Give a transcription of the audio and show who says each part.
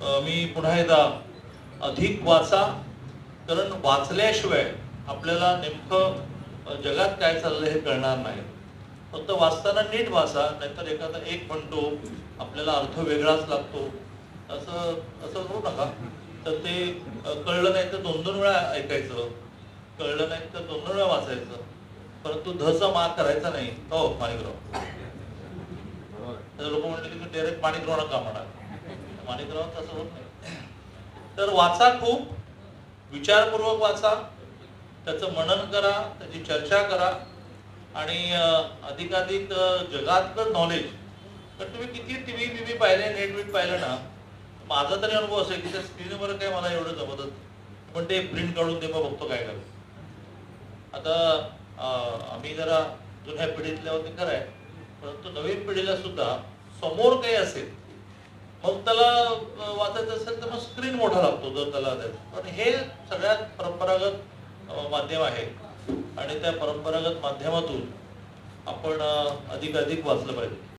Speaker 1: मी पुन्हा एकदा अधिक वाचा कारण वाचल्याशिवाय आपल्याला नेमकं जगात काय चाललंय हे कळणार नाही. फक्त वाचताना नीट वाचा नाहीतर एखादा एक म्हणतो आपल्याला अर्थ वेगळाच लागतो. असं असं करू नका. तर ते कळलं नाही तर दोन दोन वेळा ऐकायचं. कळलं नाही तर दोन दोन वेळा वाचायचं. परंतु धचा मार करायचा नाही. हो माणिकराव. लोक म्हणले की डायरेक्ट माणिकराव नका म्हणा माणिकराव असं होत नाही. तर वाचा खूप विचारपूर्वक वाचा त्याचं मनन करा त्याची चर्चा करा आणि अधिकाधिक जगातलं नॉलेज तर तुम्ही किती टी व्ही बी व्ही पाहिले नेटबीट पाहिलं ना माझा तरी अनुभव असेल की त्या स्क्रीनवर काही मला एवढं जमतच पण ते प्रिंट काढून ते मग बघतो काय करू आता आम्ही जरा जुन्या पिढीतल्या होते खरंय परंतु नवीन पिढीला सुद्धा समोर काही असेल मग त्याला वाचायचं असेल तर मग स्क्रीन मोठा लागतो जर त्याला पण हे सगळ्यात परंपरागत माध्यम आहे. आणि त्या परंपरागत माध्यमातून आपण अधिकाधिक अधिक अधिक वाचलं पाहिजे.